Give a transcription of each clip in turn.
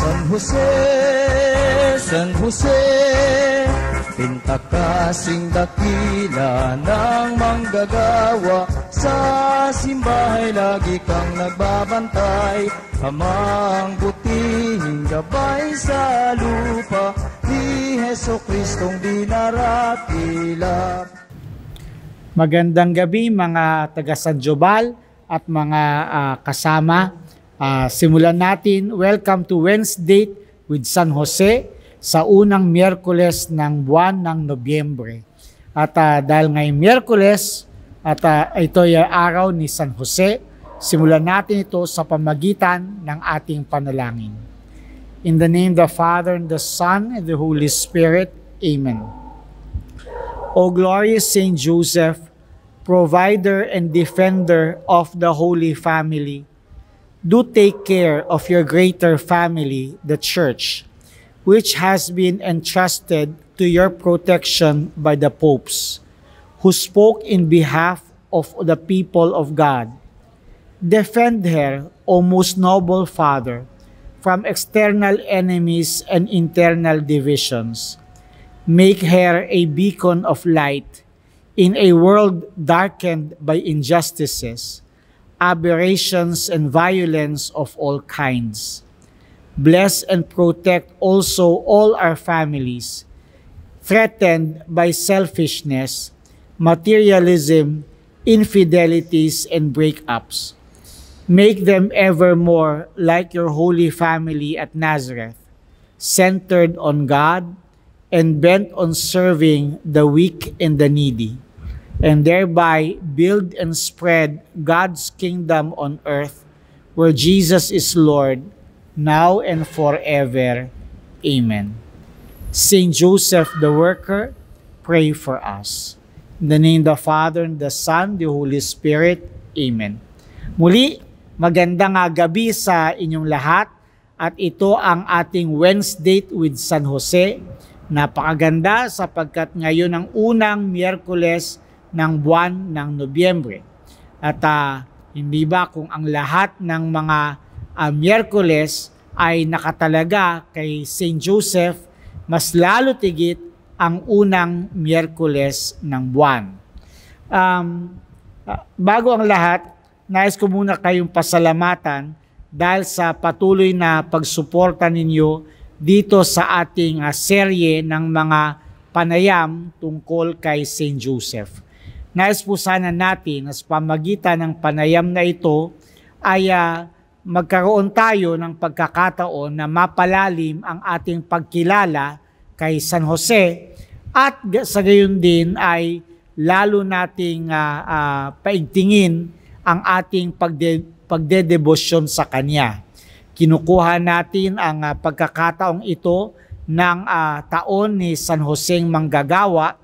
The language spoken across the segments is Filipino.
San Jose, San Jose, Pinta kasing dakila ng manggagawa. Sa simbahay lagi kang nagbabantay. Amang butihing gabay sa lupa Ni Heso Kristong dinaratila Magandang gabi mga taga San Jobal at mga uh, kasama. Uh, simulan natin. Welcome to Wednesday with San Jose sa unang Miyerkules ng buwan ng Nobyembre. At uh, dahil ngayong Miyerkules at uh, ito ay araw ni San Jose, simulan natin ito sa pamagitan ng ating panalangin. In the name of the Father, and the Son, and the Holy Spirit. Amen. O glorious Saint Joseph, provider and defender of the Holy Family, do take care of your greater family, the Church, which has been entrusted to your protection by the popes, who spoke in behalf of the people of God. Defend her, O most noble Father, from external enemies and internal divisions Make her a beacon of light in a world darkened by injustices, aberrations, and violence of all kinds. Bless and protect also all our families, threatened by selfishness, materialism, infidelities, and breakups. Make them ever more like your holy family at Nazareth, centered on God, and bent on serving the weak and the needy, and thereby build and spread God's kingdom on earth, where Jesus is Lord, now and forever. Amen. Saint Joseph the Worker, pray for us. In the name of the Father, and the Son, the Holy Spirit. Amen. Muli, magandang gabi sa inyong lahat at ito ang ating Wednesday with San Jose Napakaganda sapagkat ngayon ang unang Miyerkules ng buwan ng Nobyembre. At uh, hindi ba kung ang lahat ng mga uh, Miyerkules ay nakatalaga kay St. Joseph, mas lalo tigit ang unang Miyerkules ng buwan. Um, uh, bago ang lahat, nais ko muna kayong pasalamatan dahil sa patuloy na pagsuporta ninyo dito sa ating uh, serye ng mga panayam tungkol kay St. Joseph. Nais po sana natin na sa pamagitan ng panayam na ito ay uh, magkaroon tayo ng pagkakataon na mapalalim ang ating pagkilala kay San Jose at sa gayon din ay lalo nating uh, uh, paigtingin ang ating pagde- pagdedebosyon sa Kanya. Kinukuha natin ang uh, pagkakataong ito ng uh, taon ni San Joseng Manggagawa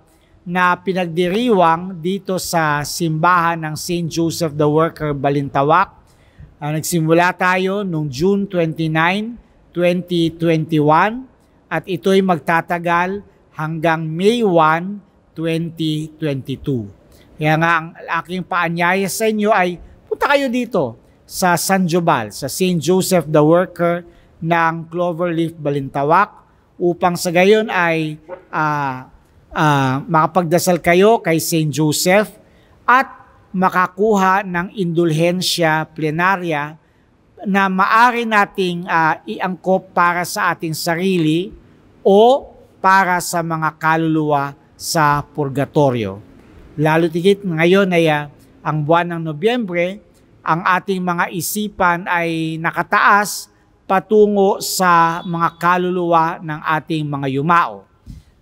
na pinagdiriwang dito sa simbahan ng St. Joseph the Worker Balintawak. Uh, nagsimula tayo noong June 29, 2021 at ito'y magtatagal hanggang May 1, 2022. Kaya nga ang aking paanyaya sa inyo ay punta kayo dito sa San Jobal, sa St. Joseph the Worker ng Cloverleaf Balintawak upang sa gayon ay uh, uh, makapagdasal kayo kay St. Joseph at makakuha ng indulhensya plenarya na maari nating uh, iangkop para sa ating sarili o para sa mga kaluluwa sa purgatorio. Lalo tigit ngayon ay uh, ang buwan ng Nobyembre ang ating mga isipan ay nakataas patungo sa mga kaluluwa ng ating mga yumao.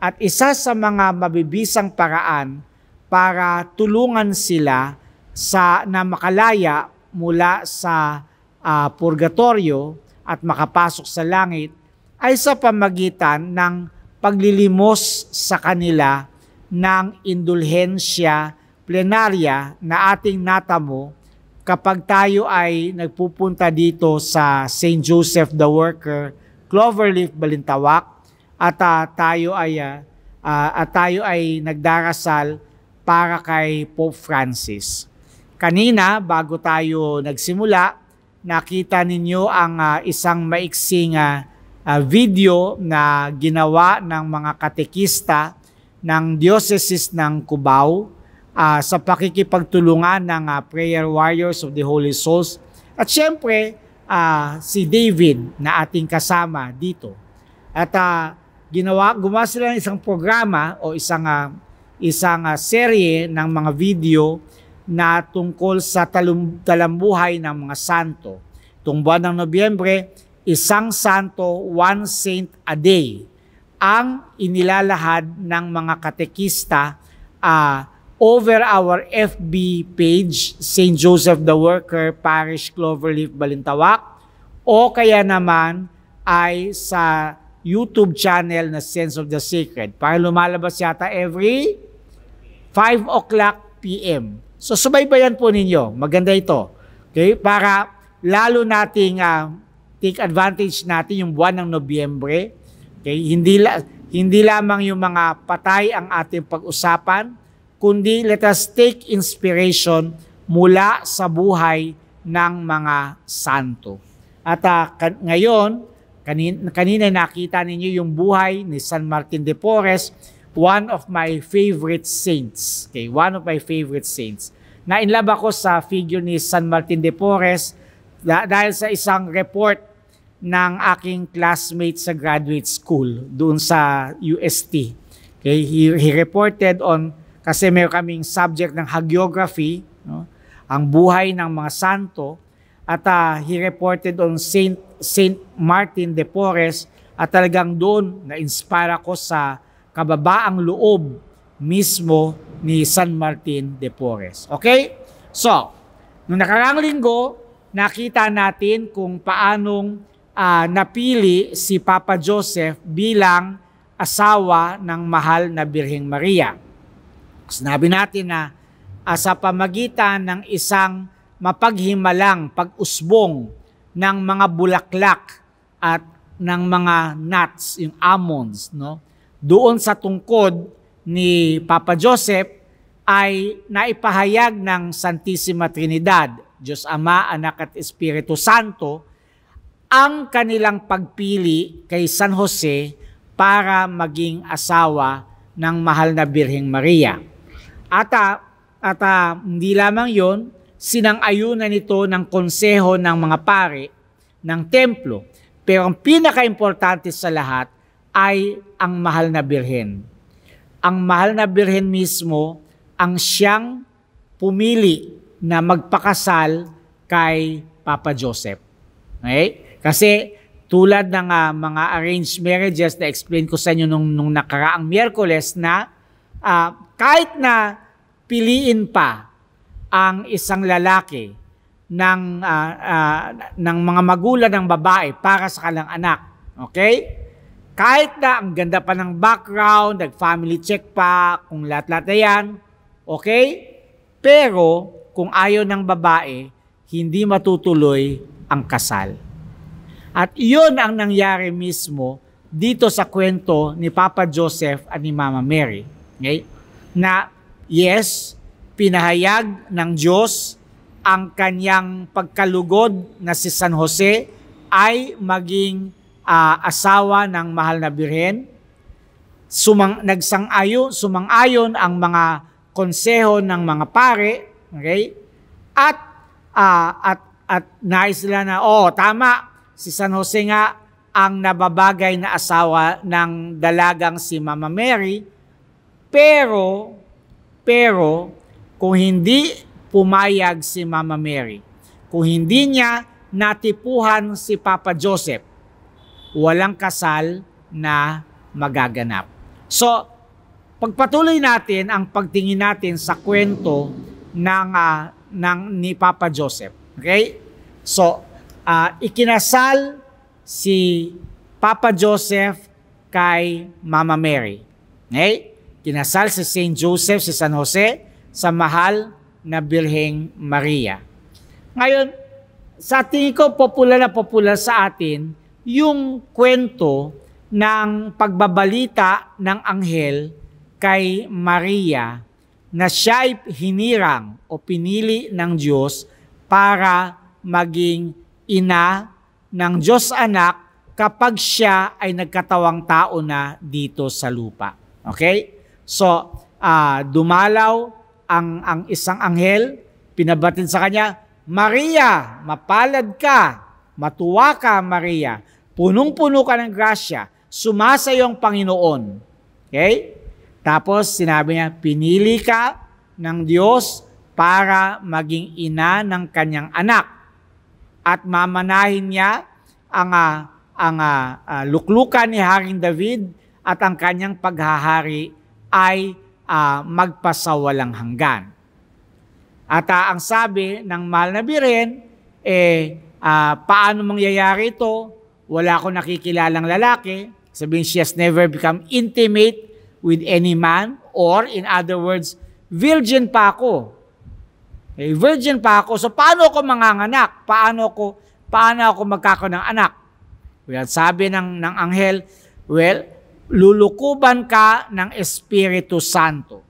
At isa sa mga mabibisang paraan para tulungan sila sa na makalaya mula sa uh, purgatorio at makapasok sa langit ay sa pamagitan ng paglilimos sa kanila ng indulhensya plenarya na ating natamo kapag tayo ay nagpupunta dito sa St. Joseph the Worker, Cloverleaf, Balintawak, at uh, tayo ay uh, uh, at tayo ay nagdarasal para kay Pope Francis. Kanina, bago tayo nagsimula, nakita ninyo ang uh, isang maiksing uh, uh, video na ginawa ng mga katekista ng Diocese ng Cubao uh, sa pakikipagtulungan ng uh, Prayer Warriors of the Holy Souls. At syempre, uh, si David na ating kasama dito. At uh, ginawa, gumawa sila ng isang programa o isang, uh, isang uh, serye ng mga video na tungkol sa talum, talambuhay ng mga santo. Itong buwan ng Nobyembre, isang santo, one saint a day ang inilalahad ng mga katekista uh, over our FB page, St. Joseph the Worker, Parish Cloverleaf, Balintawak, o kaya naman ay sa YouTube channel na Sense of the Sacred. Para lumalabas yata every 5 o'clock p.m. So subaybayan po ninyo. Maganda ito. Okay? Para lalo nating uh, take advantage natin yung buwan ng Nobyembre Okay? Hindi, la, hindi lamang yung mga patay ang ating pag-usapan, kundi let us take inspiration mula sa buhay ng mga santo. At uh, ngayon, kanina, kanina nakita ninyo yung buhay ni San Martin de Porres, one of my favorite saints. Okay, one of my favorite saints. Na in love ako sa figure ni San Martin de Porres dahil sa isang report ng aking classmate sa graduate school doon sa UST. Okay, he, he reported on kasi may kaming subject ng hagiography, no? ang buhay ng mga santo at uh, he reported on Saint Saint Martin de Porres at talagang doon na-inspire ako sa kababaang loob mismo ni San Martin de Porres. Okay? So, nung nakarang linggo, nakita natin kung paanong uh, napili si Papa Joseph bilang asawa ng mahal na Birheng Maria. Sinabi natin na uh, sa pamagitan ng isang mapaghimalang pag-usbong ng mga bulaklak at ng mga nuts, yung almonds, no? doon sa tungkod ni Papa Joseph ay naipahayag ng Santissima Trinidad, Diyos Ama, Anak at Espiritu Santo, ang kanilang pagpili kay San Jose para maging asawa ng mahal na Birheng Maria. At, uh, at uh, hindi lamang yon, sinang-ayunan nito ng konseho ng mga pare ng templo. Pero ang pinaka-importante sa lahat ay ang mahal na Birhen. Ang mahal na Birhen mismo ang siyang pumili na magpakasal kay Papa Joseph. Okay? Kasi tulad ng uh, mga arranged marriages na explain ko sa inyo nung, nung nakaraang Miyerkules na uh, kahit na piliin pa ang isang lalaki ng uh, uh, ng mga magulang ng babae para sa kanilang anak. Okay? Kahit na ang ganda pa ng background, nag-family check pa, kung lahat-lahat na yan, okay? Pero kung ayaw ng babae, hindi matutuloy ang kasal. At iyon ang nangyari mismo dito sa kwento ni Papa Joseph at ni Mama Mary. Okay? Na yes, pinahayag ng Diyos ang kanyang pagkalugod na si San Jose ay maging uh, asawa ng mahal na birhen. Sumang, nagsang-ayon, sumang-ayon ang mga konseho ng mga pare, okay? At uh, at at nais sila na oh, tama, si San Jose nga ang nababagay na asawa ng dalagang si Mama Mary. Pero, pero, kung hindi pumayag si Mama Mary, kung hindi niya natipuhan si Papa Joseph, walang kasal na magaganap. So, pagpatuloy natin ang pagtingin natin sa kwento ng, uh, ng ni Papa Joseph. Okay? So, uh, ikinasal si Papa Joseph kay Mama Mary. Okay? Kinasal si St. Joseph, si San Jose, sa mahal na Birheng Maria. Ngayon, sa tingin ko, popular na popular sa atin yung kwento ng pagbabalita ng anghel kay Maria na siya hinirang o pinili ng Diyos para maging ina ng Diyos anak kapag siya ay nagkatawang tao na dito sa lupa. Okay? So, uh, dumalaw ang, ang isang anghel, pinabatid sa kanya, Maria, mapalad ka, matuwa ka, Maria, punong-puno ka ng grasya, sumasa yung Panginoon. Okay? Tapos sinabi niya, pinili ka ng Diyos para maging ina ng kanyang anak. At mamanahin niya ang uh, ang uh, luklukan ni Haring David at ang kanyang paghahari ay uh, magpasawalang hanggan. At uh, ang sabi ng mahal na biren, eh, uh, paano mangyayari ito? Wala akong nakikilalang lalaki. Sabihin, she has never become intimate with any man or in other words, virgin pa ako. Eh, virgin pa ako. So paano ako manganganak? Paano ako paano ako magkakaroon ng anak? Well, sabi ng, ng anghel, well, lulukuban ka ng Espiritu Santo.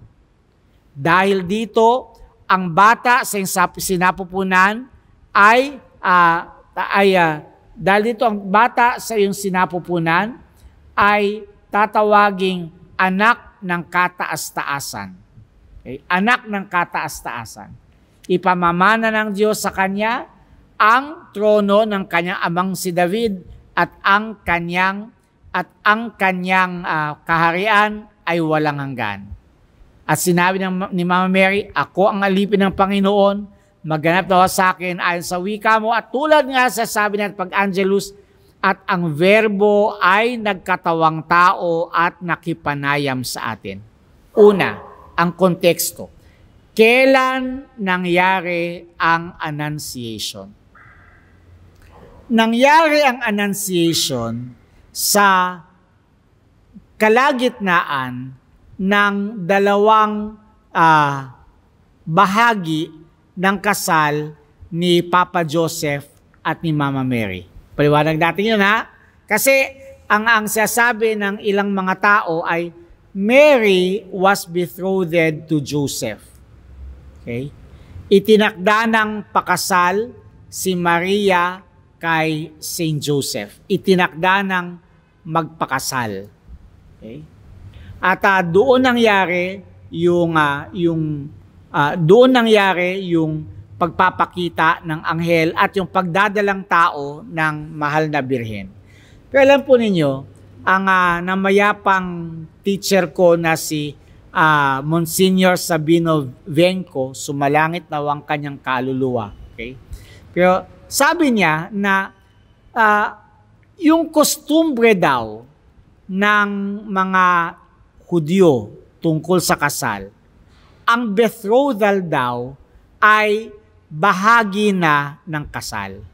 Dahil dito, ang bata sa sinapupunan ay, uh, ay uh, dahil dito ang bata sa iyong sinapupunan ay tatawaging anak ng kataas-taasan. Okay? Anak ng kataas-taasan. Ipamamana ng Diyos sa kanya ang trono ng kanyang amang si David at ang kanyang at ang kanyang uh, kaharian ay walang hanggan. At sinabi ng, ni Mama Mary, ako ang alipin ng Panginoon, maganap daw sa akin ayon sa wika mo at tulad nga sa sabi ng pag-angelus, at ang verbo ay nagkatawang tao at nakipanayam sa atin. Una, ang konteksto. Kailan nangyari ang Annunciation? nangyari ang annunciation sa kalagitnaan ng dalawang uh, bahagi ng kasal ni Papa Joseph at ni Mama Mary. Paliwanag natin yun ha. Kasi ang ang sasabi ng ilang mga tao ay Mary was betrothed to Joseph. Okay? Itinakda ng pakasal si Maria kay Saint Joseph. Itinakda ng magpakasal. Okay? At uh, doon nangyari yung uh, yung uh, doon nangyari yung pagpapakita ng anghel at yung pagdadalang tao ng mahal na birhen. Pero alam po ninyo, ang uh, namayapang teacher ko na si uh, Monsignor Sabino Venco, sumalangit na ang kanyang kaluluwa. Okay? Pero sabi niya na uh, yung kostumbre daw ng mga Hudyo tungkol sa kasal, ang betrothal daw ay bahagi na ng kasal.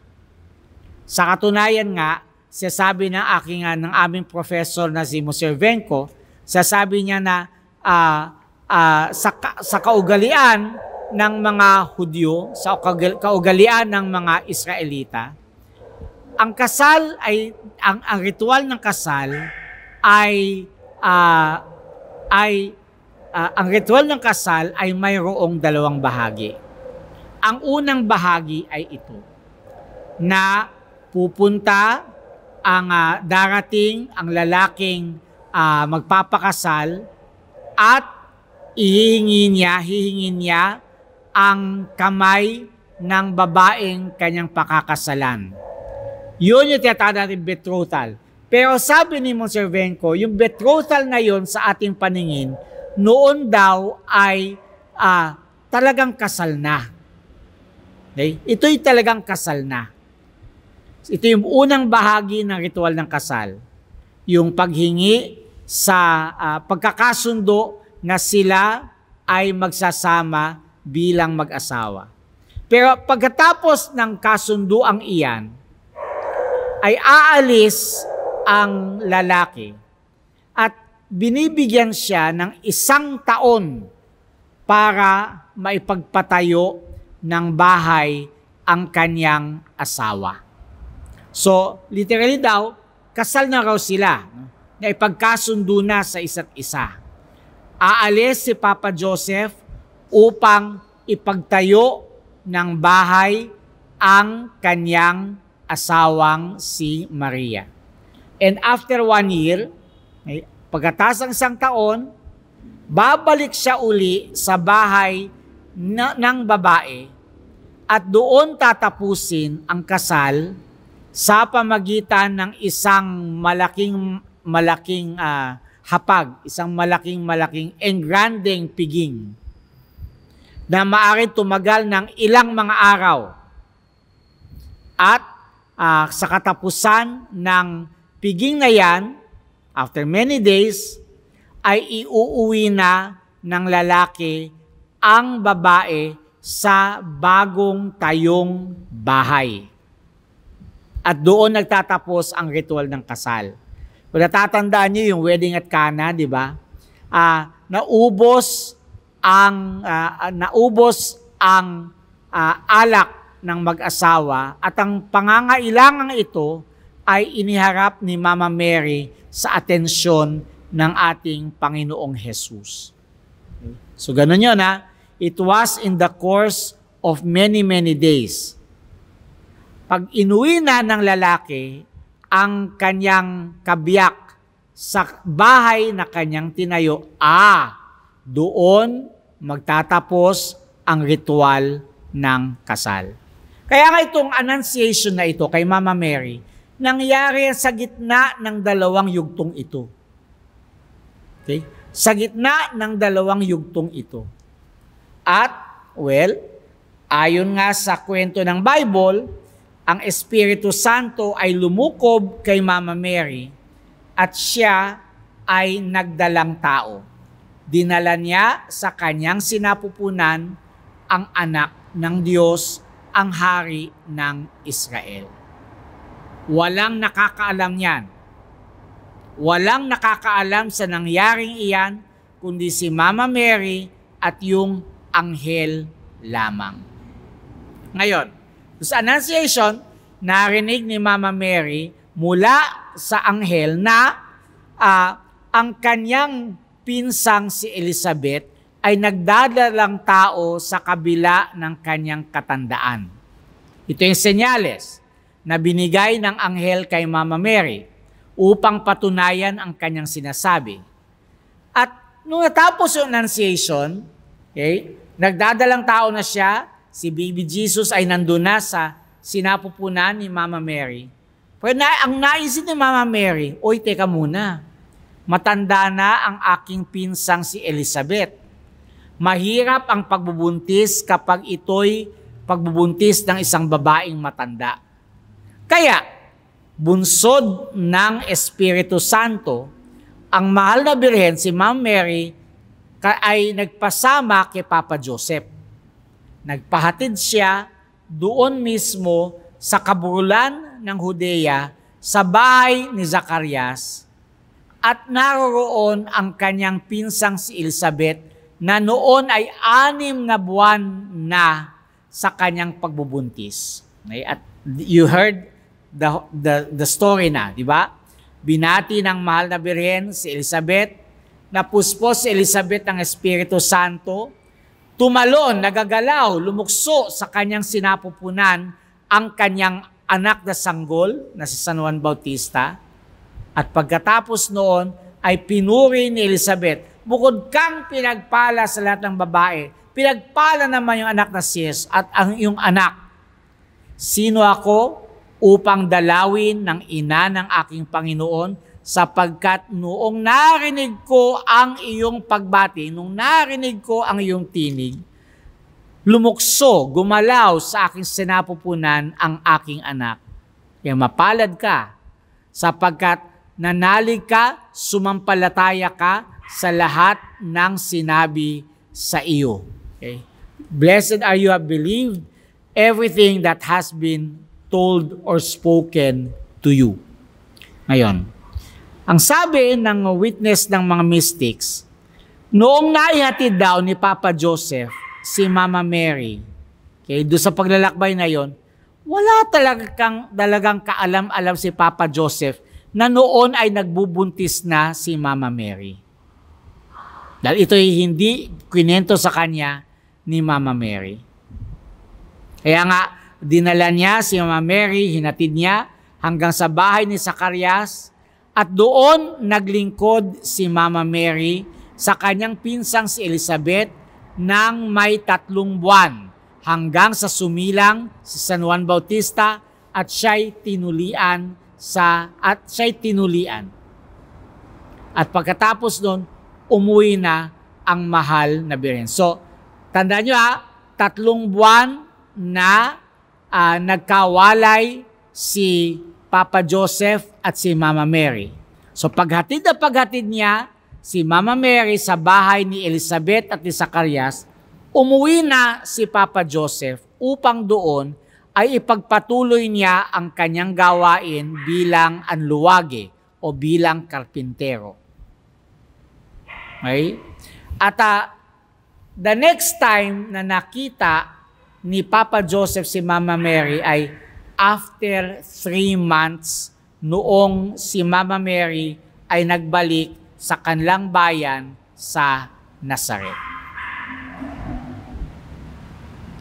Sa katunayan nga, sasabi ng aking uh, ng aming professor na si Mr. Venko, sasabi niya na uh, uh, sa, sa kaugalian ng mga Hudyo, sa kaugalian ng mga Israelita, ang kasal ay ang, ang ritual ng kasal ay uh, ay uh, ang ritual ng kasal ay mayroong dalawang bahagi. Ang unang bahagi ay ito na pupunta ang uh, darating ang lalaking uh, magpapakasal at ihingi niya, hihingin niya ang kamay ng babaeng kanyang pakakasalan. Yun yung tinatawag natin betrothal. Pero sabi ni Mr. Venko, yung betrothal na yon sa ating paningin, noon daw ay uh, talagang kasal na. Okay? Ito'y talagang kasal na. Ito yung unang bahagi ng ritual ng kasal. Yung paghingi sa uh, pagkakasundo na sila ay magsasama bilang mag-asawa. Pero pagkatapos ng kasunduang iyan, ay aalis ang lalaki at binibigyan siya ng isang taon para maipagpatayo ng bahay ang kanyang asawa. So, literally daw, kasal na raw sila na ipagkasundo na sa isa't isa. Aalis si Papa Joseph upang ipagtayo ng bahay ang kanyang asawang si Maria. And after one year, pagkatas ng isang taon, babalik siya uli sa bahay na, ng babae at doon tatapusin ang kasal sa pamagitan ng isang malaking malaking uh, hapag, isang malaking malaking engranding piging na maaari tumagal ng ilang mga araw. At uh, sa katapusan ng piging na yan, after many days, ay iuuwi na ng lalaki ang babae sa bagong tayong bahay. At doon nagtatapos ang ritual ng kasal. Kung natatandaan niyo yung wedding at Cana, di ba? Uh, naubos ang uh, naubos ang uh, alak ng mag-asawa at ang pangangailangan ito ay iniharap ni Mama Mary sa atensyon ng ating Panginoong Jesus. So ganun yun ha. It was in the course of many, many days. Pag inuwi na ng lalaki ang kanyang kabiyak sa bahay na kanyang tinayo, ah, doon magtatapos ang ritual ng kasal. Kaya nga itong annunciation na ito kay Mama Mary, nangyari sa gitna ng dalawang yugtong ito. Okay? Sa gitna ng dalawang yugtong ito. At, well, ayon nga sa kwento ng Bible, ang Espiritu Santo ay lumukob kay Mama Mary at siya ay nagdalang tao. Dinala niya sa kanyang sinapupunan ang anak ng Diyos, ang hari ng Israel. Walang nakakaalam niyan. Walang nakakaalam sa nangyaring iyan, kundi si Mama Mary at yung anghel lamang. Ngayon, sa Annunciation, narinig ni Mama Mary mula sa anghel na uh, ang kanyang pinsang si Elizabeth ay nagdadalang tao sa kabila ng kanyang katandaan. Ito yung senyales na binigay ng anghel kay Mama Mary upang patunayan ang kanyang sinasabi. At nung natapos yung annunciation, Okay? Nagdadalang tao na siya, si baby Jesus ay nandun na sa sinapupunan ni Mama Mary. Pero na, ang naisip ni Mama Mary, oy, teka muna, matanda na ang aking pinsang si Elizabeth. Mahirap ang pagbubuntis kapag ito'y pagbubuntis ng isang babaeng matanda. Kaya, bunsod ng Espiritu Santo, ang mahal na birhen, si Ma'am Mary, ay nagpasama kay Papa Joseph. Nagpahatid siya doon mismo sa kaburulan ng Hudeya sa bahay ni Zacarias at naroroon ang kanyang pinsang si Elizabeth na noon ay anim na buwan na sa kanyang pagbubuntis. At you heard the, the, the story na, di ba? Binati ng mahal na birhen si Elizabeth Napuspos si Elizabeth ng Espiritu Santo, tumalon, nagagalaw, lumukso sa kanyang sinapupunan ang kanyang anak na sanggol na si San Juan Bautista. At pagkatapos noon ay pinuri ni Elizabeth, bukod kang pinagpala sa lahat ng babae, pinagpala naman yung anak na si Jesus at ang iyong anak. Sino ako upang dalawin ng ina ng aking Panginoon sapagkat noong narinig ko ang iyong pagbati, nung narinig ko ang iyong tinig, lumukso, gumalaw sa aking sinapupunan ang aking anak. Kaya mapalad ka, sapagkat nanalig ka, sumampalataya ka sa lahat ng sinabi sa iyo. Okay? Blessed are you have believed everything that has been told or spoken to you. Ngayon, ang sabi ng witness ng mga mystics, noong naihatid daw ni Papa Joseph si Mama Mary, okay, doon sa paglalakbay na yon, wala talagang, talagang kaalam-alam si Papa Joseph na noon ay nagbubuntis na si Mama Mary. Dahil ito ay hindi kwento sa kanya ni Mama Mary. Kaya nga, dinala niya si Mama Mary, hinatid niya hanggang sa bahay ni Zacarias At doon naglingkod si Mama Mary sa kanyang pinsang si Elizabeth ng may tatlong buwan hanggang sa sumilang si San Juan Bautista at siya'y tinulian sa at siya'y tinulian. At pagkatapos noon, umuwi na ang mahal na Birhen. So, tandaan nyo ha, tatlong buwan na uh, nagkawalay si Papa Joseph at si Mama Mary. So paghatid na paghatid niya si Mama Mary sa bahay ni Elizabeth at ni Zacarias, umuwi na si Papa Joseph upang doon ay ipagpatuloy niya ang kanyang gawain bilang anluwage o bilang karpintero. Okay? At uh, the next time na nakita ni Papa Joseph si Mama Mary ay after three months noong si Mama Mary ay nagbalik sa kanilang bayan sa Nazaret.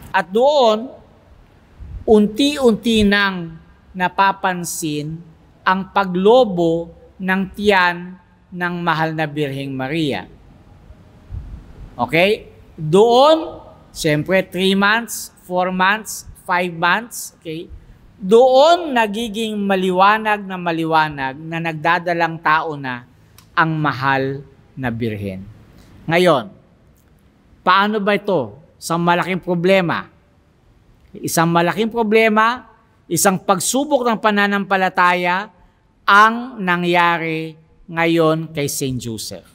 At doon, unti-unti nang napapansin ang paglobo ng tiyan ng mahal na Birheng Maria. Okay? Doon, siyempre 3 months, 4 months, 5 months, okay? Doon nagiging maliwanag na maliwanag na nagdadalang tao na ang mahal na birhen. Ngayon, paano ba ito? Isang malaking problema. Isang malaking problema, isang pagsubok ng pananampalataya ang nangyari ngayon kay St. Joseph.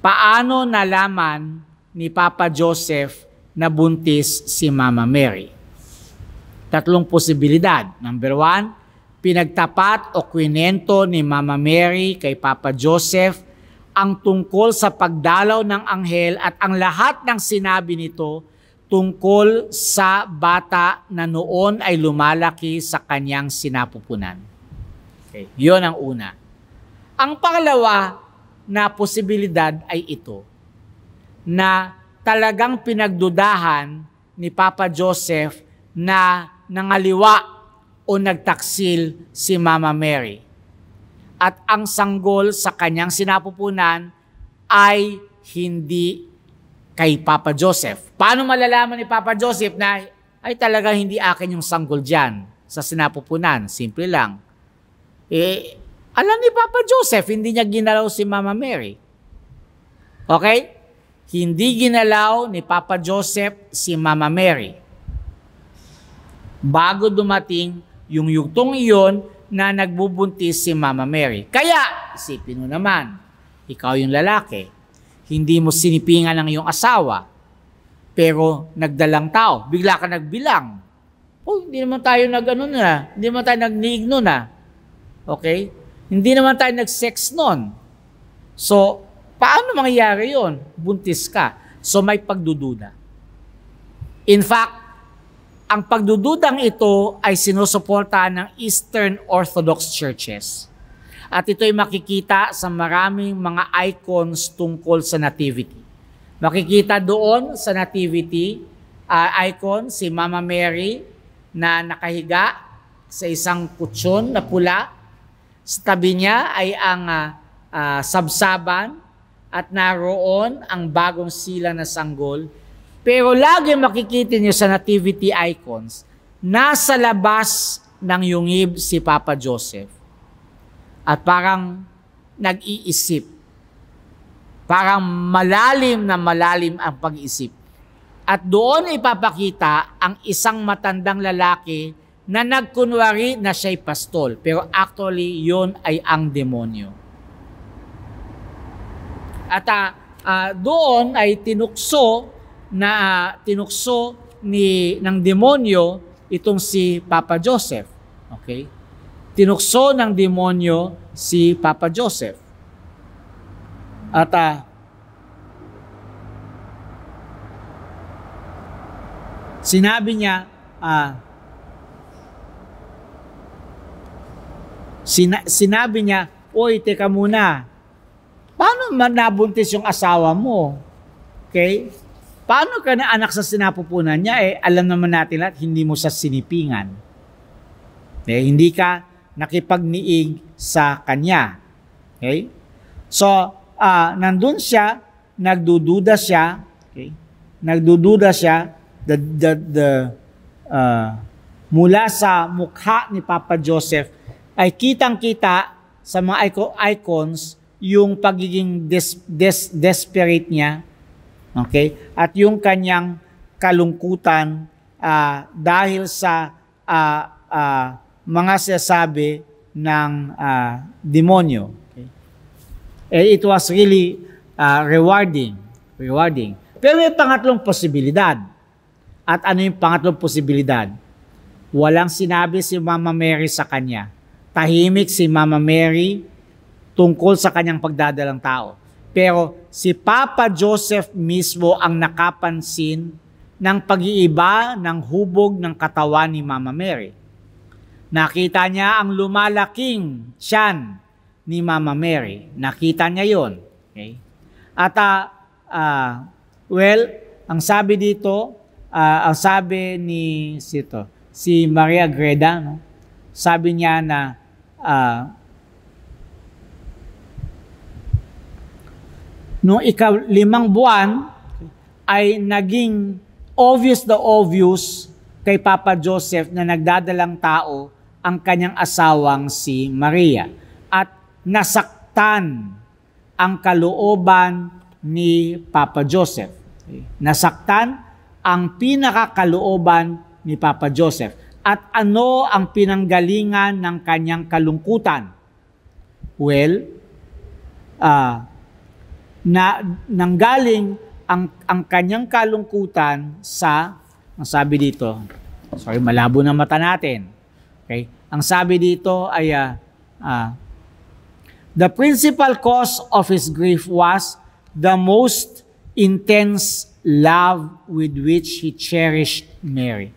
Paano nalaman ni Papa Joseph na buntis si Mama Mary? tatlong posibilidad. Number one, pinagtapat o kwinento ni Mama Mary kay Papa Joseph ang tungkol sa pagdalaw ng anghel at ang lahat ng sinabi nito tungkol sa bata na noon ay lumalaki sa kanyang sinapupunan. Okay, yun ang una. Ang pangalawa na posibilidad ay ito, na talagang pinagdudahan ni Papa Joseph na nangaliwa o nagtaksil si Mama Mary. At ang sanggol sa kanyang sinapupunan ay hindi kay Papa Joseph. Paano malalaman ni Papa Joseph na ay talaga hindi akin yung sanggol dyan sa sinapupunan? Simple lang. Eh, alam ni Papa Joseph, hindi niya ginalaw si Mama Mary. Okay? Hindi ginalaw ni Papa Joseph si Mama Mary bago dumating yung yugtong iyon na nagbubuntis si Mama Mary. Kaya, isipin mo naman, ikaw yung lalaki, hindi mo sinipingan ng iyong asawa, pero nagdalang tao, bigla ka nagbilang. Oh, hindi naman tayo nag ano na, hindi naman tayo nagniig na. Okay? Hindi naman tayo nag-sex nun. So, paano mangyayari yon? Buntis ka. So, may pagdududa. In fact, ang pagdududang ito ay sinusuportahan ng Eastern Orthodox Churches. At ito ay makikita sa maraming mga icons tungkol sa nativity. Makikita doon sa nativity uh, icon si Mama Mary na nakahiga sa isang kutsyon na pula. Sa tabi niya ay ang uh, uh, sabsaban at naroon ang bagong sila na sanggol pero lagi makikita niyo sa nativity icons, nasa labas ng yungib si Papa Joseph. At parang nag-iisip. Parang malalim na malalim ang pag-iisip. At doon ipapakita ang isang matandang lalaki na nagkunwari na siya'y pastol. Pero actually, yon ay ang demonyo. At uh, uh, doon ay tinukso na tinukso ni ng demonyo itong si Papa Joseph. Okay? Tinukso ng demonyo si Papa Joseph. At uh, sinabi niya, uh, sina- sinabi niya, Oy, teka muna, paano man nabuntis yung asawa mo? Okay? Paano ka na anak sa sinapupunan niya? Eh, alam naman natin lahat, hindi mo sa sinipingan. Eh, hindi ka nakipagniig sa kanya. Okay? So, uh, nandun siya, nagdududa siya, okay? Nagdududa siya, the, the, the, uh, mula sa mukha ni Papa Joseph, ay kitang-kita sa mga icons yung pagiging des, des, desperate niya, okay? At yung kanyang kalungkutan uh, dahil sa uh, uh, mga sinasabi ng uh, demonyo. Okay? Eh, it was really uh, rewarding. Rewarding. Pero may pangatlong posibilidad. At ano yung pangatlong posibilidad? Walang sinabi si Mama Mary sa kanya. Tahimik si Mama Mary tungkol sa kanyang pagdadalang tao. Pero si Papa Joseph mismo ang nakapansin ng pag-iiba ng hubog ng katawan ni Mama Mary. Nakita niya ang lumalaking tiyan ni Mama Mary. Nakita niya yon. Okay? At uh, uh, well, ang sabi dito, uh, ang sabi ni sito, si Maria Greda, no? sabi niya na uh, noong ikaw limang buwan ay naging obvious the obvious kay Papa Joseph na nagdadalang tao ang kanyang asawang si Maria at nasaktan ang kalooban ni Papa Joseph. Nasaktan ang pinakakalooban ni Papa Joseph. At ano ang pinanggalingan ng kanyang kalungkutan? Well, uh, na nanggaling ang ang kanyang kalungkutan sa ang sabi dito. Sorry, malabo na mata natin. Okay? Ang sabi dito ay uh, uh, the principal cause of his grief was the most intense love with which he cherished Mary.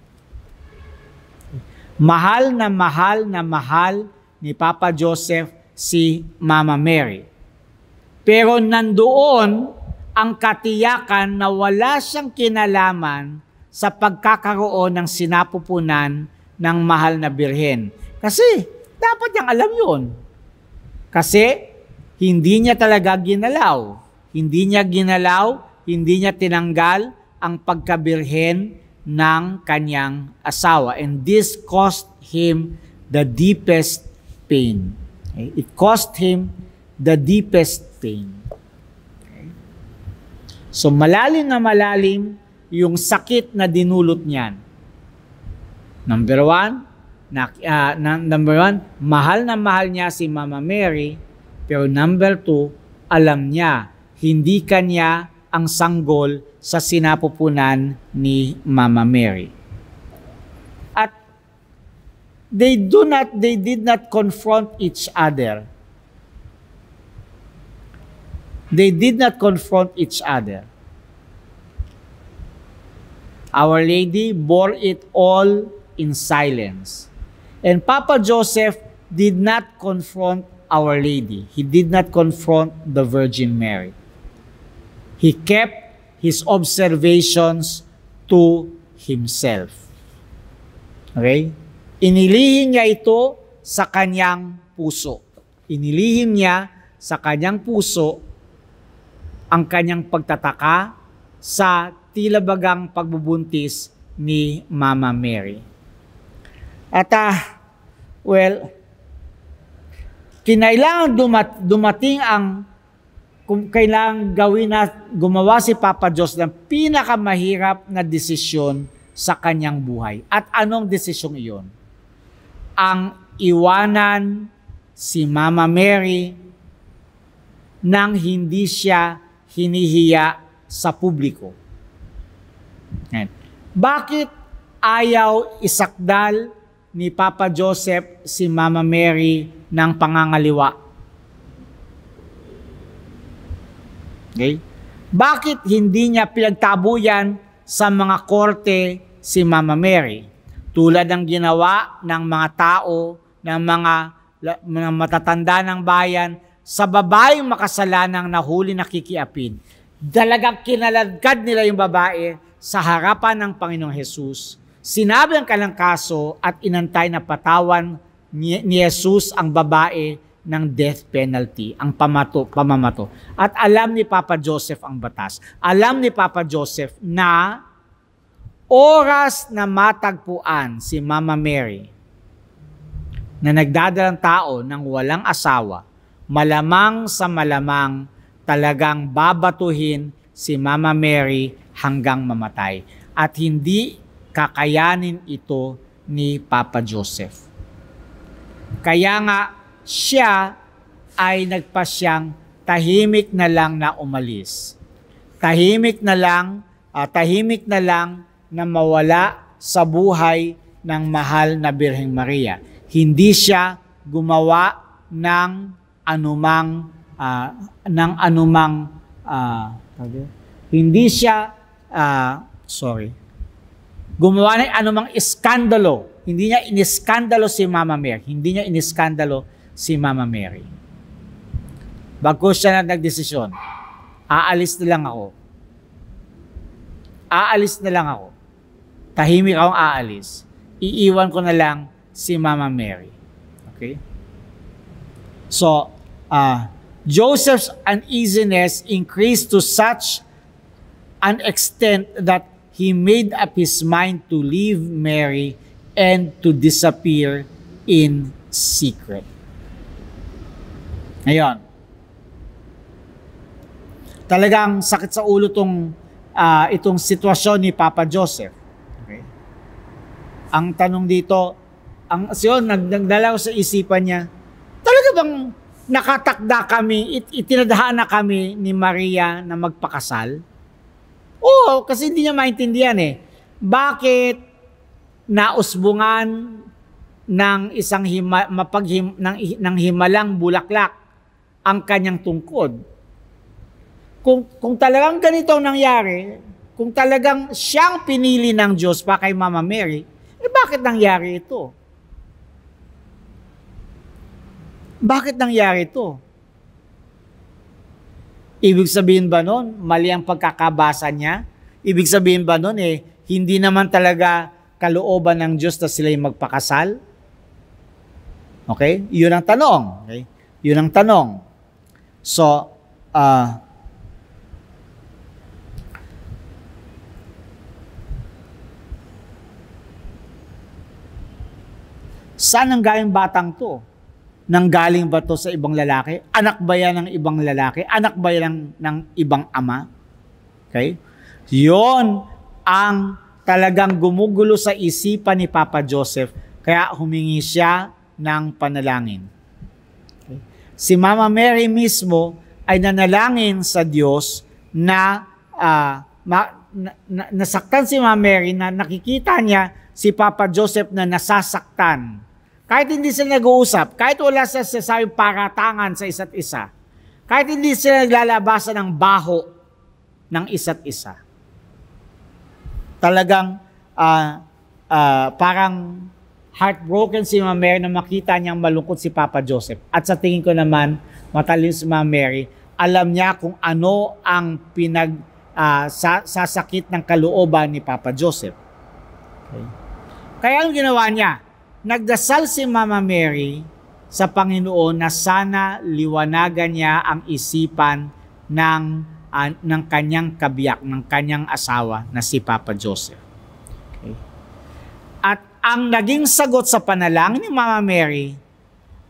Mahal na mahal na mahal ni Papa Joseph si Mama Mary. Pero nandoon ang katiyakan na wala siyang kinalaman sa pagkakaroon ng sinapupunan ng mahal na birhen. Kasi dapat niyang alam yon. Kasi hindi niya talaga ginalaw. Hindi niya ginalaw, hindi niya tinanggal ang pagkabirhen ng kanyang asawa. And this cost him the deepest pain. It cost him the deepest pain. So malalim na malalim yung sakit na dinulot niyan. Number one, na, uh, number one, mahal na mahal niya si Mama Mary, pero number two, alam niya, hindi kanya ang sanggol sa sinapupunan ni Mama Mary. At they do not they did not confront each other. They did not confront each other. Our Lady bore it all in silence. And Papa Joseph did not confront Our Lady. He did not confront the Virgin Mary. He kept his observations to himself. Okay? Inilihim niya ito sa kanyang puso. Inilihim niya sa kanyang puso ang kanyang pagtataka sa tila bagang pagbubuntis ni Mama Mary. At uh, well, kinailangan dumat, dumating ang kung kailangan gawin na gumawa si Papa Diyos ng pinakamahirap na desisyon sa kanyang buhay. At anong desisyon iyon? Ang iwanan si Mama Mary nang hindi siya hinihiya sa publiko. Bakit ayaw isakdal ni Papa Joseph si Mama Mary ng pangangaliwa? Okay? Bakit hindi niya pinagtabuyan sa mga korte si Mama Mary? Tulad ng ginawa ng mga tao, ng mga, mga matatanda ng bayan, sa babaeng makasalanang nahuli na kikiapin. Dalagang kinaladkad nila yung babae sa harapan ng Panginoong Hesus. Sinabi ang kalang kaso at inantay na patawan ni, ni Jesus ang babae ng death penalty, ang pamato, pamamato. At alam ni Papa Joseph ang batas. Alam ni Papa Joseph na oras na matagpuan si Mama Mary na nagdadalang tao ng walang asawa, malamang sa malamang talagang babatuhin si Mama Mary hanggang mamatay. At hindi kakayanin ito ni Papa Joseph. Kaya nga siya ay nagpasyang tahimik na lang na umalis. Tahimik na lang, uh, tahimik na lang na mawala sa buhay ng mahal na Birheng Maria. Hindi siya gumawa ng anumang uh, ng anumang uh, hindi siya uh, sorry gumawa ng anumang iskandalo hindi niya iniskandalo si Mama Mary. Hindi niya iniskandalo si Mama Mary. Bagkus siya na nagdesisyon, aalis na lang ako. Aalis na lang ako. Tahimik akong aalis. Iiwan ko na lang si Mama Mary. Okay? So, uh, Joseph's uneasiness increased to such an extent that he made up his mind to leave Mary and to disappear in secret. Ngayon, talagang sakit sa ulo tong uh, itong sitwasyon ni Papa Joseph. Okay? Ang tanong dito, ang siyon nagdala ko sa isipan niya, talaga bang nakatakda kami, it, itinadhana kami ni Maria na magpakasal? Oo, kasi hindi niya maintindihan eh. Bakit nausbungan ng isang hima, mapaghim, ng, ng himalang bulaklak ang kanyang tungkod. Kung, kung talagang ganito ang nangyari, kung talagang siyang pinili ng Diyos pa kay Mama Mary, eh bakit nangyari ito? Bakit nangyari ito? Ibig sabihin ba nun, mali ang pagkakabasa niya? Ibig sabihin ba nun, eh, hindi naman talaga kalooban ng Diyos na sila'y magpakasal? Okay? Yun ang tanong. Okay? Yun ang tanong. So, uh, saan ang galing batang to? Nang galing ba to sa ibang lalaki? Anak ba yan ng ibang lalaki? Anak ba yan ng, ng ibang ama? Okay? Yon ang talagang gumugulo sa isipan ni Papa Joseph, kaya humingi siya ng panalangin. Si Mama Mary mismo ay nanalangin sa Diyos na, uh, ma, na, na nasaktan si Mama Mary na nakikita niya si Papa Joseph na nasasaktan. Kahit hindi sila nag-uusap, kahit wala sa sasabing paratangan sa isa't isa, kahit hindi sila naglalabasan ng baho ng isa't isa talagang uh, uh, parang heartbroken si Mama Mary na makita niyang malungkot si Papa Joseph. At sa tingin ko naman, matalino si Mama Mary, alam niya kung ano ang pinag uh, sa, sasakit ng kalooban ni Papa Joseph. Okay. Kaya ang ginawa niya, nagdasal si Mama Mary sa Panginoon na sana liwanagan niya ang isipan ng uh, ng kanyang kabiyak, ng kanyang asawa na si Papa Joseph. Ang naging sagot sa panalangin ni Mama Mary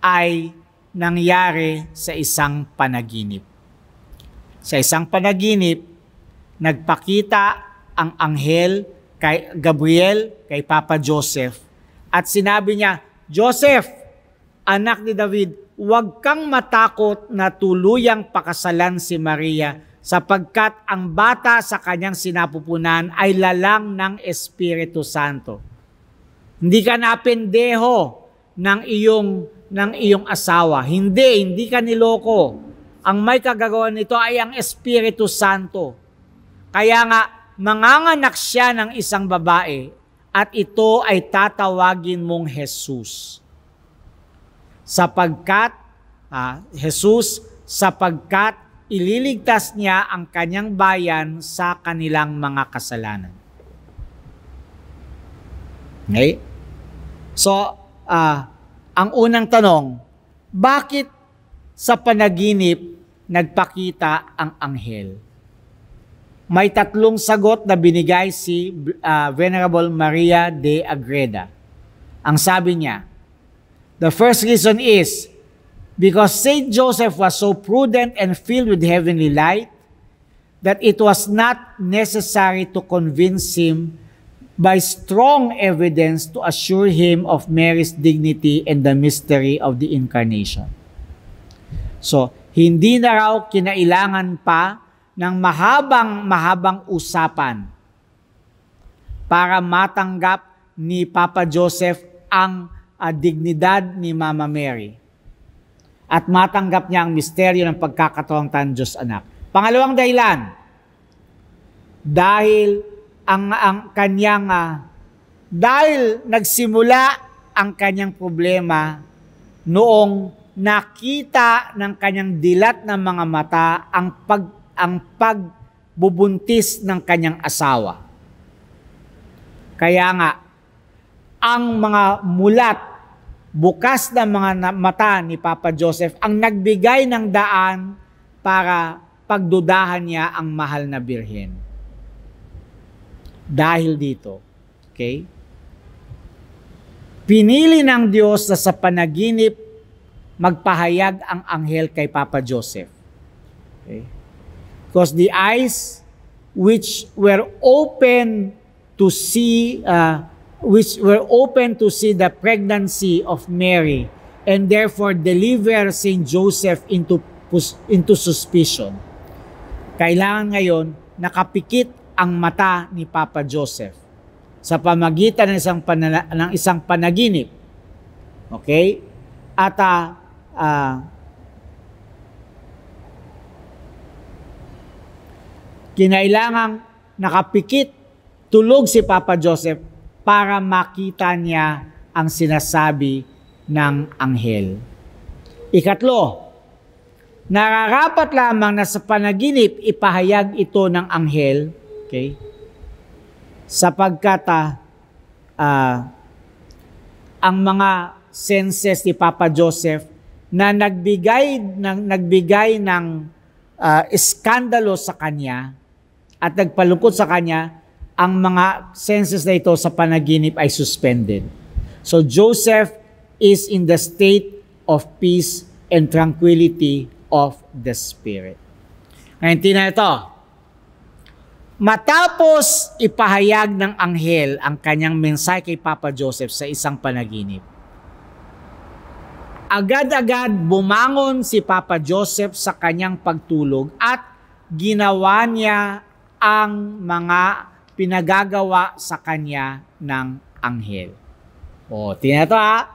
ay nangyari sa isang panaginip. Sa isang panaginip, nagpakita ang anghel kay Gabriel kay Papa Joseph at sinabi niya, Joseph, anak ni David, huwag kang matakot na tuluyang pakasalan si Maria sapagkat ang bata sa kanyang sinapupunan ay lalang ng Espiritu Santo. Hindi ka napendeho ng iyong ng iyong asawa. Hindi, hindi ka niloko. Ang may kagagawan nito ay ang Espiritu Santo. Kaya nga, manganganak siya ng isang babae at ito ay tatawagin mong Jesus. Sapagkat, ah, Jesus, sapagkat ililigtas niya ang kanyang bayan sa kanilang mga kasalanan. Okay? So, uh, Ang unang tanong, bakit sa panaginip nagpakita ang anghel? May tatlong sagot na binigay si uh, Venerable Maria de Agreda. Ang sabi niya, the first reason is, because Saint Joseph was so prudent and filled with heavenly light, that it was not necessary to convince him by strong evidence to assure him of Mary's dignity and the mystery of the incarnation. So, hindi na raw kinailangan pa ng mahabang mahabang usapan para matanggap ni Papa Joseph ang uh, dignidad ni Mama Mary at matanggap niya ang misteryo ng pagkakataong tan Diyos anak. Pangalawang dahilan, dahil ang ang kanyang uh, dahil nagsimula ang kanyang problema noong nakita ng kanyang dilat ng mga mata ang pag ang pagbubuntis ng kanyang asawa. Kaya nga ang mga mulat bukas na mga mata ni Papa Joseph ang nagbigay ng daan para pagdudahan niya ang mahal na birhen dahil dito. Okay? Pinili ng Diyos na sa panaginip magpahayag ang anghel kay Papa Joseph. Okay? Because the eyes which were open to see uh, which were open to see the pregnancy of Mary and therefore deliver Saint Joseph into into suspicion. Kailangan ngayon nakapikit ang mata ni Papa Joseph sa pamagitan ng isang, panana, ng isang panaginip. Okay? At uh, kinailangang nakapikit tulog si Papa Joseph para makita niya ang sinasabi ng anghel. Ikatlo, nararapat lamang na sa panaginip ipahayag ito ng anghel Okay? Sapagkat uh, ang mga senses ni Papa Joseph na nagbigay ng nagbigay ng uh, iskandalo sa kanya at nagpalungkot sa kanya ang mga senses na ito sa panaginip ay suspended. So Joseph is in the state of peace and tranquility of the spirit. Ngayon, tina ito. Matapos ipahayag ng anghel ang kanyang mensahe kay Papa Joseph sa isang panaginip, agad-agad bumangon si Papa Joseph sa kanyang pagtulog at ginawa niya ang mga pinagagawa sa kanya ng anghel. O, tingnan ito ha.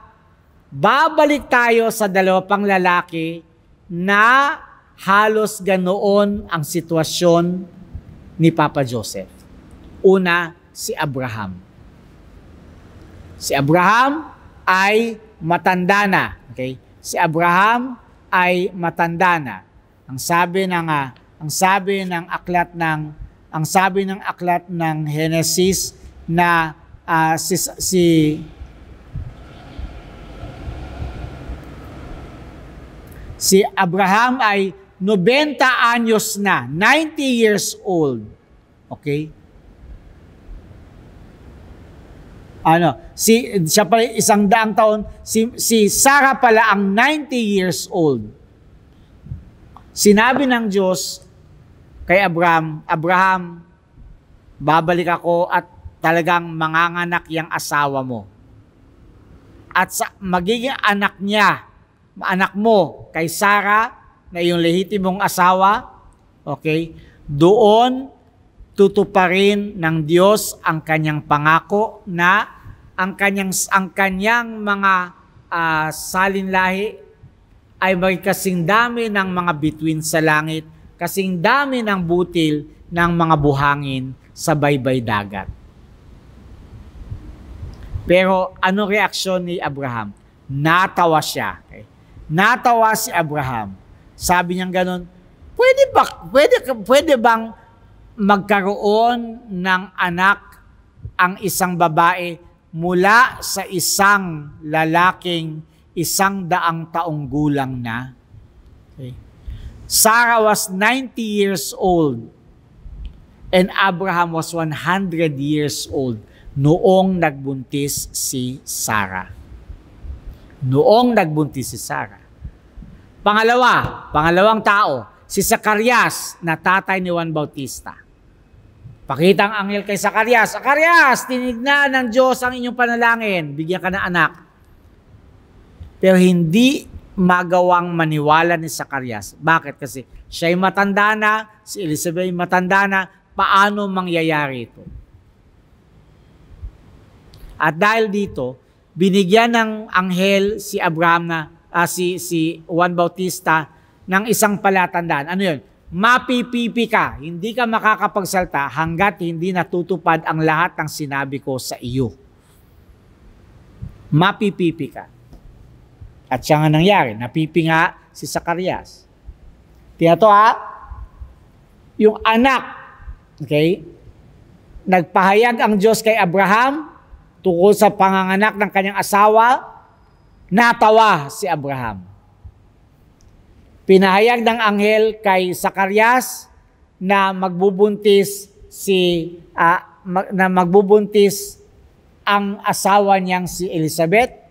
Babalik tayo sa dalawa pang lalaki na halos ganoon ang sitwasyon ni Papa Joseph. Una, si Abraham. Si Abraham ay matanda na. Okay? Si Abraham ay matanda na. Ang sabi ng uh, ang sabi ng aklat ng ang sabi ng aklat ng Genesis na uh, si, si si Abraham ay 90 anyos na, 90 years old. Okay? Ano, si siya pala isang daang taon, si si Sarah pala ang 90 years old. Sinabi ng Diyos kay Abraham, Abraham, babalik ako at talagang manganganak yung asawa mo. At sa magiging anak niya, anak mo kay Sarah, na iyong lehitimong asawa, okay, doon tutuparin ng Diyos ang kanyang pangako na ang kanyang ang kanyang mga uh, salinlahi ay may kasing dami ng mga bituin sa langit, kasing dami ng butil ng mga buhangin sa baybay dagat. Pero ano reaksyon ni Abraham? Natawa siya. Okay? Natawa si Abraham. Sabi niya ganun, pwede ba, pwede, pwede bang magkaroon ng anak ang isang babae mula sa isang lalaking isang daang taong gulang na. Okay. Sarah was 90 years old and Abraham was 100 years old noong nagbuntis si Sarah. Noong nagbuntis si Sarah. Pangalawa, pangalawang tao, si Zacarias na tatay ni Juan Bautista. Pakita ang anghel kay Zacarias, Zacarias, tinignan ng Diyos ang inyong panalangin, bigyan ka ng anak. Pero hindi magawang maniwala ni Zacarias. Bakit? Kasi siya ay matanda na, si Elizabeth matanda na, paano mangyayari ito? At dahil dito, binigyan ng anghel si Abraham na uh, si si Juan Bautista ng isang palatandaan. Ano 'yun? Mapipipi ka, hindi ka makakapagsalta hanggat hindi natutupad ang lahat ng sinabi ko sa iyo. Mapipipi ka. At siya nga nangyari, napipi nga si Zacarias. Tiyan to ha, yung anak, okay, nagpahayag ang Diyos kay Abraham tungkol sa panganganak ng kanyang asawa, natawa si Abraham. Pinahayag ng anghel kay Sakarias na magbubuntis si uh, mag, na magbubuntis ang asawa niyang si Elizabeth.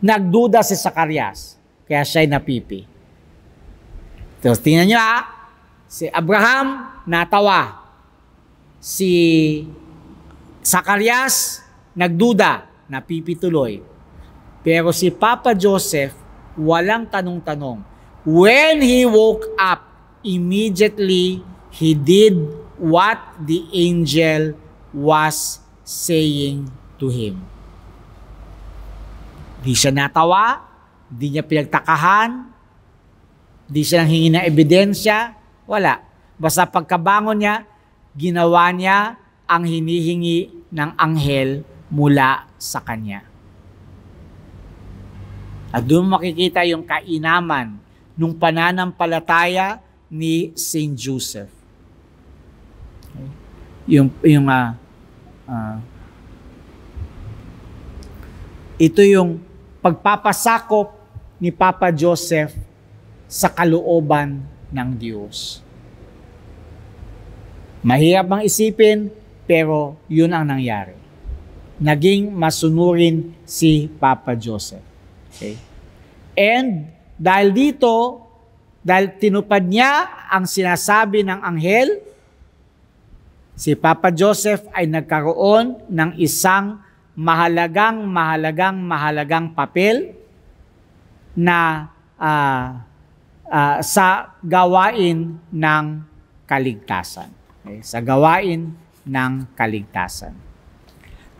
Nagduda si Sakarias, kaya siya'y napipi. So, tingnan niyo ha, si Abraham natawa. Si Sakarias, nagduda, napipituloy. Pero si Papa Joseph, walang tanong-tanong. When he woke up, immediately he did what the angel was saying to him. Di siya natawa, di niya pinagtakahan, di siya nang hingi ng ebidensya, wala. Basta pagkabangon niya, ginawa niya ang hinihingi ng anghel mula sa kanya. At doon makikita yung kainaman nung pananampalataya ni Saint Joseph. Yung yung uh, uh, ito yung pagpapasakop ni Papa Joseph sa kalooban ng Diyos. Mahirap bang isipin, pero yun ang nangyari. Naging masunurin si Papa Joseph. Okay? And dahil dito, dahil tinupad niya ang sinasabi ng anghel, si Papa Joseph ay nagkaroon ng isang mahalagang, mahalagang, mahalagang papel na uh, uh, sa gawain ng kaligtasan. Okay? Sa gawain ng kaligtasan.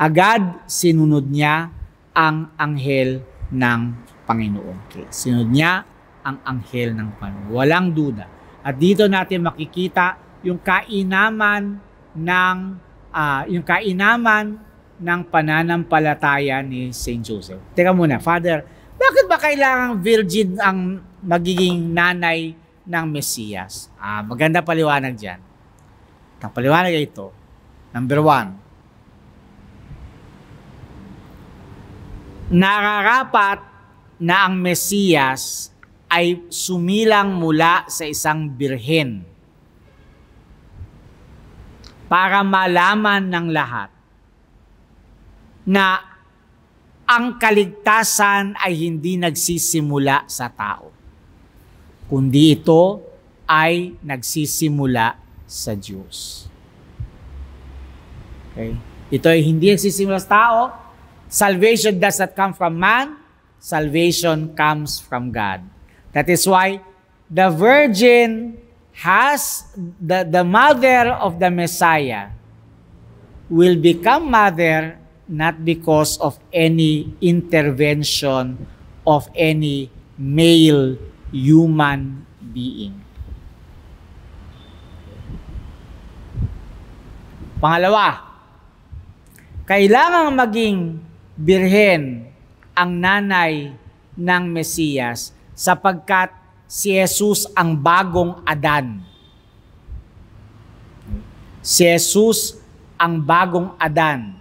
Agad sinunod niya ang anghel ng Panginoon. Okay. Sinunod niya ang anghel ng Panginoon. Walang duda. At dito natin makikita yung kainaman ng uh, yung kainaman ng pananampalataya ni St. Joseph. Teka muna, Father, bakit ba kailangang virgin ang magiging nanay ng Mesiyas? Ah, maganda paliwanag dyan. Ang paliwanag ito, Number one, nararapat na ang Mesiyas ay sumilang mula sa isang birhen para malaman ng lahat na ang kaligtasan ay hindi nagsisimula sa tao, kundi ito ay nagsisimula sa Diyos. Okay? Ito ay hindi nagsisimula sa tao. Salvation does not come from man. Salvation comes from God. That is why the virgin has the, the mother of the Messiah will become mother not because of any intervention of any male human being. Pangalawa, kailangang maging birhen ang nanay ng Mesiyas sapagkat si Jesus ang bagong Adan. Si Jesus ang bagong Adan.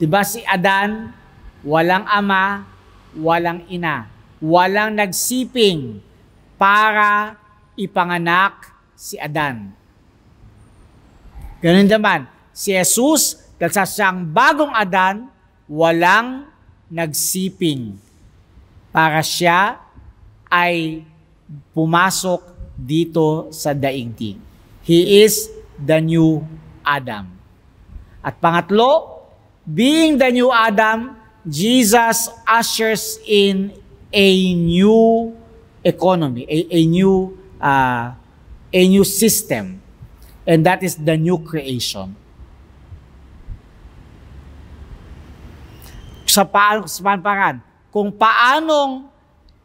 'Di ba si Adan walang ama, walang ina, walang nagsiping para ipanganak si Adan. Ganun naman, si Jesus, dahil sa siyang bagong Adan, walang nagsiping para siya ay pumasok dito sa daigdig. He is the new Adam. At pangatlo, being the new Adam, Jesus ushers in a new economy, a, a new uh, a new system. And that is the new creation. Sa paano kung paanong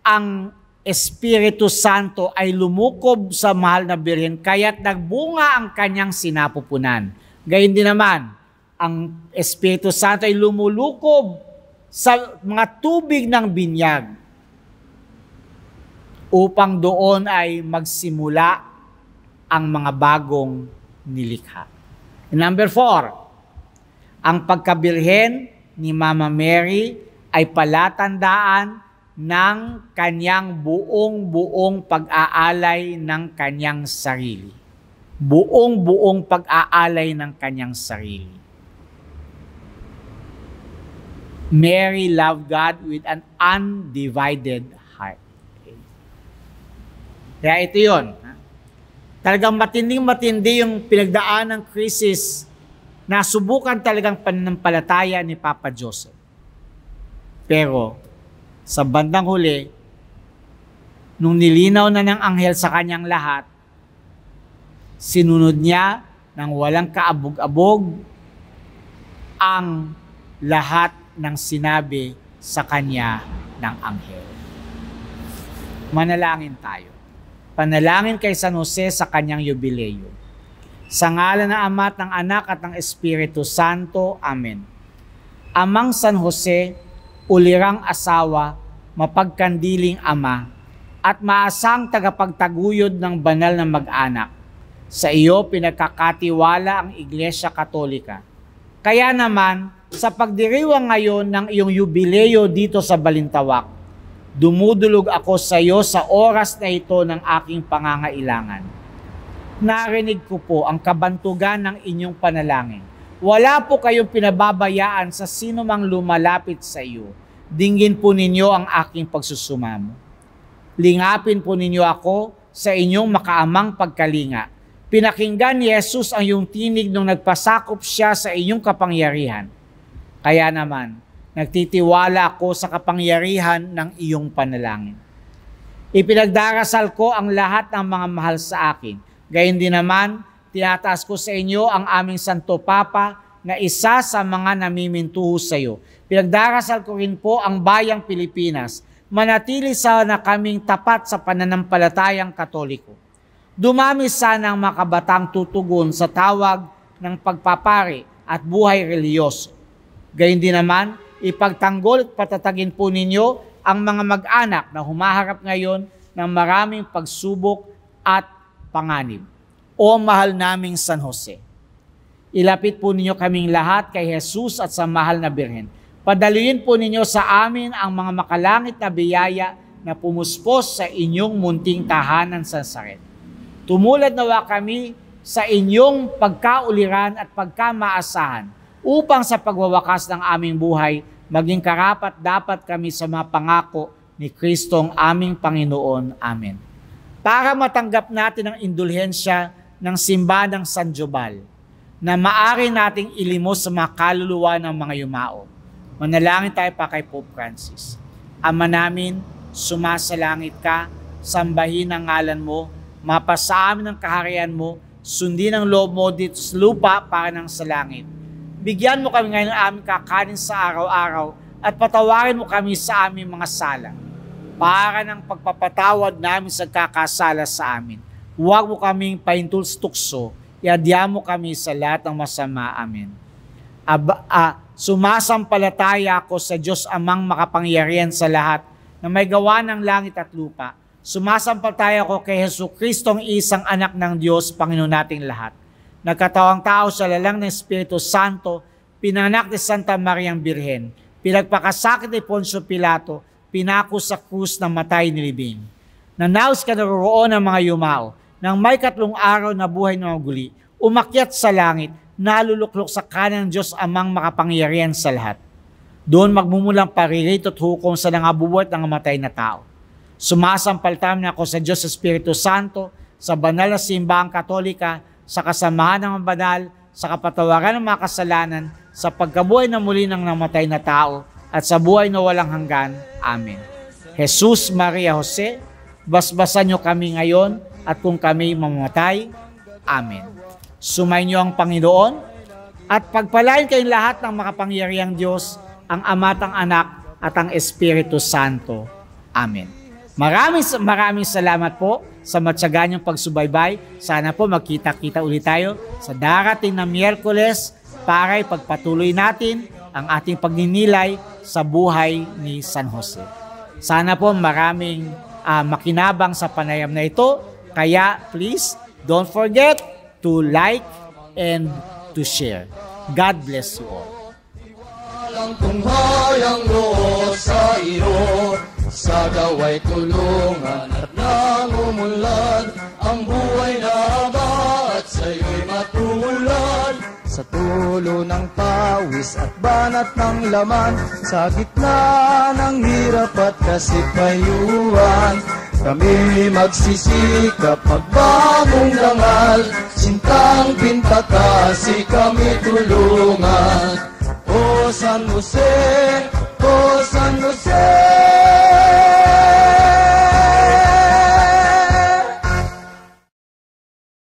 ang Espiritu Santo ay lumukob sa mahal na birhen, kaya't nagbunga ang kanyang sinapupunan. Gayun din naman, ang Espiritu Santo ay lumulukob sa mga tubig ng binyag upang doon ay magsimula ang mga bagong nilikha. Number four, ang pagkabirhen ni Mama Mary ay palatandaan ng kanyang buong-buong pag-aalay ng kanyang sarili. Buong-buong pag-aalay ng kanyang sarili. Mary loved God with an undivided heart. Okay. Kaya ito yun. Talagang matinding-matindi yung pinagdaan ng krisis na subukan talagang pananampalataya ni Papa Joseph. Pero sa bandang huli, nung nilinaw na ng anghel sa kanyang lahat, sinunod niya ng walang kaabog-abog ang lahat ng sinabi sa kanya ng anghel. Manalangin tayo. Panalangin kay San Jose sa kanyang yubileo. Sa ngalan ng Ama at ng Anak at ng Espiritu Santo. Amen. Amang San Jose, ulirang asawa, mapagkandiling ama, at maasang tagapagtaguyod ng banal na mag-anak. Sa iyo pinagkakatiwala ang Iglesia Katolika. Kaya naman, sa pagdiriwang ngayon ng iyong yubileo dito sa Balintawak, dumudulog ako sa iyo sa oras na ito ng aking pangangailangan. Narinig ko po ang kabantugan ng inyong panalangin. Wala po kayong pinababayaan sa sino mang lumalapit sa iyo dinggin po ninyo ang aking pagsusumamo. Lingapin po ninyo ako sa inyong makaamang pagkalinga. Pinakinggan ni Jesus ang iyong tinig nung nagpasakop siya sa inyong kapangyarihan. Kaya naman, nagtitiwala ako sa kapangyarihan ng iyong panalangin. Ipinagdarasal ko ang lahat ng mga mahal sa akin. Gayun din naman, tinataas ko sa inyo ang aming Santo Papa na isa sa mga namimintuho sa iyo Pinagdarasal ko rin po ang bayang Pilipinas, manatili sana kaming tapat sa pananampalatayang katoliko. Dumami sana ang makabatang tutugon sa tawag ng pagpapari at buhay reliyoso. Gayun din naman, ipagtanggol at patatagin po ninyo ang mga mag-anak na humaharap ngayon ng maraming pagsubok at panganib. O mahal naming San Jose, ilapit po ninyo kaming lahat kay Jesus at sa mahal na Birhen Padaluin po ninyo sa amin ang mga makalangit na biyaya na pumuspos sa inyong munting tahanan sa Saret. Tumulad nawa kami sa inyong pagkauliran at pagkamaasahan upang sa pagwawakas ng aming buhay, maging karapat dapat kami sa mga pangako ni Kristong aming Panginoon. Amen. Para matanggap natin ang indulhensya ng simbahan ng San Jobal, na maari nating ilimos sa mga kaluluwa ng mga yumao Manalangin tayo pa kay Pope Francis. Ama namin, sumasalangit ka, sambahin ang ngalan mo, mapasa amin ang kaharian mo, sundin ang loob mo dito sa lupa para ng sa langit. Bigyan mo kami ngayon ng aming kakanin sa araw-araw at patawarin mo kami sa aming mga sala para ng pagpapatawad namin sa kakasala sa amin. Huwag mo kaming paintulstukso, iadya mo kami sa lahat ng masama. Amen. Aba, ah, Sumasampalataya ako sa Diyos amang makapangyarihan sa lahat na may gawa ng langit at lupa. Sumasampalataya ako kay Heso Kristong isang anak ng Diyos, Panginoon nating lahat. Nagkatawang tao sa lalang ng Espiritu Santo, pinanak ni Santa Mariang Birhen, pinagpakasakit ni Poncio Pilato, pinako sa krus ng matay ni Libing. Nanaos ka naroroon ng mga yumao, nang may katlong araw na buhay ng guli, umakyat sa langit, naluluklok sa kanan ng Diyos amang makapangyarihan sa lahat. Doon magmumulang paririto at hukom sa nangabubuhat ng matay na tao. Sumasampaltam na ako sa Diyos Espiritu Santo, sa banal na simbahang katolika, sa kasamahan ng banal, sa kapatawaran ng mga kasalanan, sa pagkabuhay na muli ng namatay na tao, at sa buhay na walang hanggan. Amen. Jesus, Maria, Jose, basbasan niyo kami ngayon at kung kami mamatay. Amen. Sumay niyo ang Panginoon at pagpalain kayong lahat ng makapangyarihang Diyos, ang Ama at ang Anak at ang Espiritu Santo. Amen. Maraming maraming salamat po sa matyaga niyong pagsubaybay. Sana po magkita-kita ulit tayo sa darating na Miyerkules para ipagpatuloy natin ang ating pagninilay sa buhay ni San Jose. Sana po maraming uh, makinabang sa panayam na ito kaya please, don't forget to like and to share. God bless you all. Walang tunghayang loob sa iyo, sa gaway tulungan at nangumunlad, ang buhay na sa'yo'y matulad. Sa tulo ng pawis at banat ng laman Sa gitna ng hirap at kasipayuan Kami magsisikap, magbagong dangal Sintang pintakasi kami tulungan. O San Jose, O San Jose.